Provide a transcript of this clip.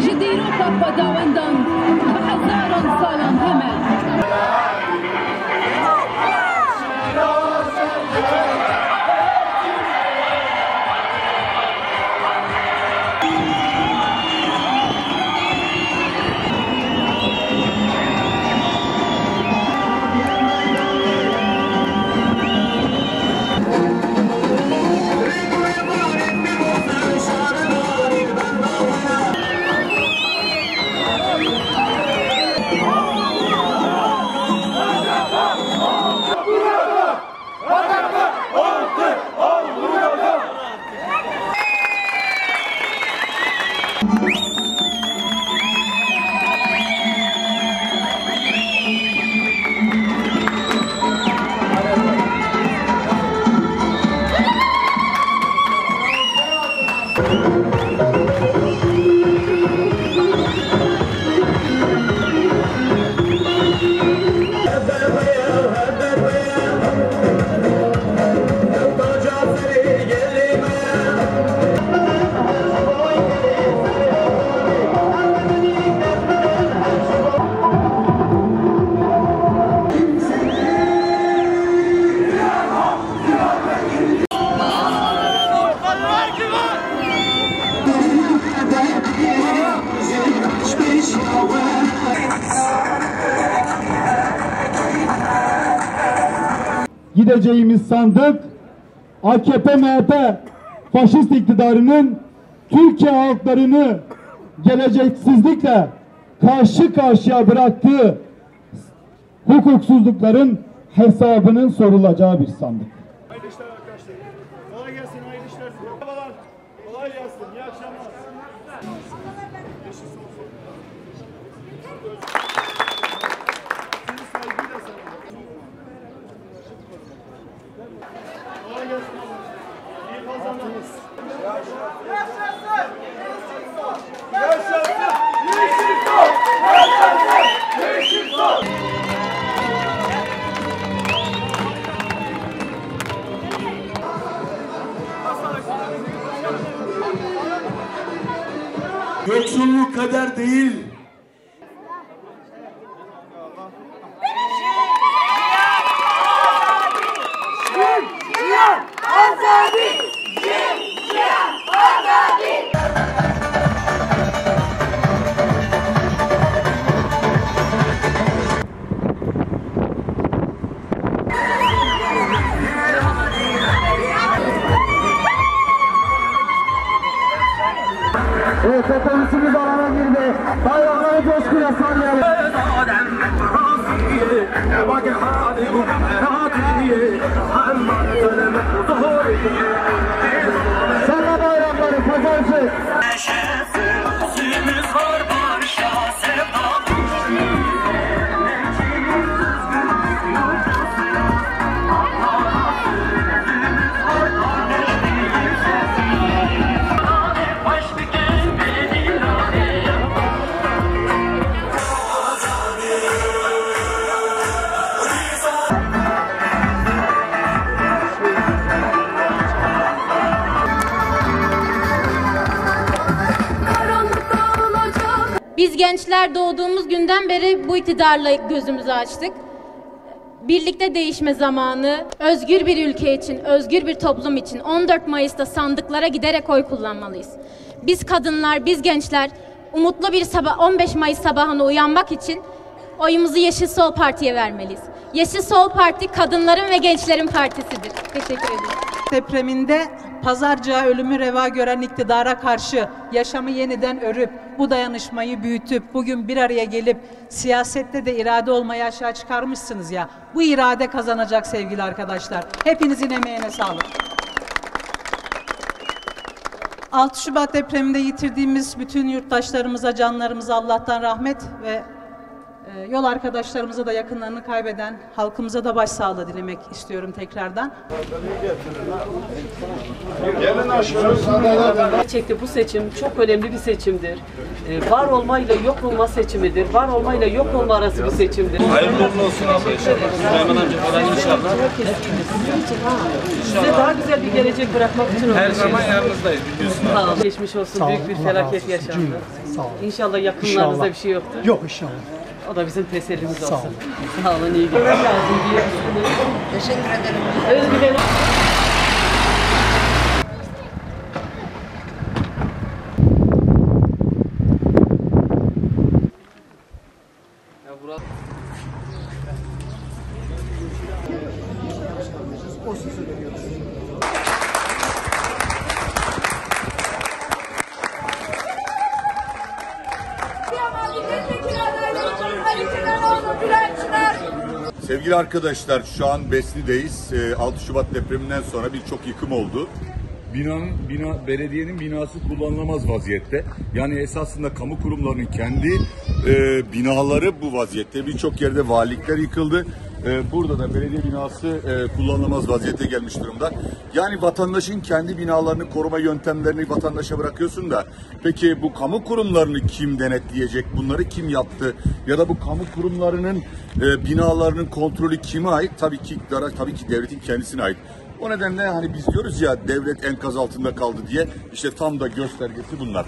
Jidiro Papa Dawandan. you. Gideceğimiz sandık AKP MHP faşist iktidarının Türkiye halklarını geleceksizlikle karşı karşıya bıraktığı hukuksuzlukların hesabının sorulacağı bir sandık. Hayırlı işler. Seni saygıyla selamlıyorum. Kolay gelsin. Pazarlar. Yoksulluk kader değil. Evet, polisimiz alana girdi. Bayrakları coşkuyla sallayalım. Salla gençler doğduğumuz günden beri bu iktidarla gözümüzü açtık. Birlikte değişme zamanı, özgür bir ülke için, özgür bir toplum için 14 Mayıs'ta sandıklara giderek oy kullanmalıyız. Biz kadınlar, biz gençler umutlu bir sabah 15 Mayıs sabahına uyanmak için oyumuzu Yeşil Sol Parti'ye vermeliyiz. Yeşil Sol Parti kadınların ve gençlerin partisidir. Teşekkür ederim. depreminde pazarcığa ölümü reva gören iktidara karşı yaşamı yeniden örüp bu dayanışmayı büyütüp bugün bir araya gelip siyasette de irade olmayı aşağı çıkarmışsınız ya. Bu irade kazanacak sevgili arkadaşlar. Hepinizin emeğine sağlık. 6 Şubat depreminde yitirdiğimiz bütün yurttaşlarımıza, canlarımıza Allah'tan rahmet ve Ee, Yol arkadaşlarımıza da yakınlarını kaybeden halkımıza da başsağlığı dilemek istiyorum tekrardan. Gerçekte bu seçim çok önemli bir seçimdir. Ee, var olmayla yok olma seçimidir. Var olmayla yok olma arası bir seçimdir. Hayırlı uğurlu olsun abla inşallah. Süleyman amca falan inşallah. Sizin için ha. Size daha güzel bir gelecek bırakmak için Her zaman yanınızdayız biliyorsun. Sağ olun. Geçmiş olsun. Büyük bir felaket yaşandı. İnşallah yakınlarınızda bir şey yoktur. Yok inşallah. O da bizim tesellimiz olsun. Sağ olun. iyi günler. lazım diye Teşekkür ederim. Özgür Sevgili arkadaşlar şu an Besni'deyiz. Ee, 6 Şubat depreminden sonra birçok yıkım oldu. Binanın, bina, belediyenin binası kullanılamaz vaziyette. Yani esasında kamu kurumlarının kendi e, binaları bu vaziyette. Birçok yerde valilikler yıkıldı. E, burada da belediye binası e, kullanılamaz vaziyete gelmiş durumda. Yani vatandaşın kendi binalarını koruma yöntemlerini vatandaşa bırakıyorsun da peki bu kamu kurumlarını kim denetleyecek? Bunları kim yaptı? Ya da bu kamu kurumlarının e, binalarının kontrolü kime ait? Tabii ki iktidara, tabii ki devletin kendisine ait. O nedenle hani biz diyoruz ya devlet enkaz altında kaldı diye işte tam da göstergesi bunlar.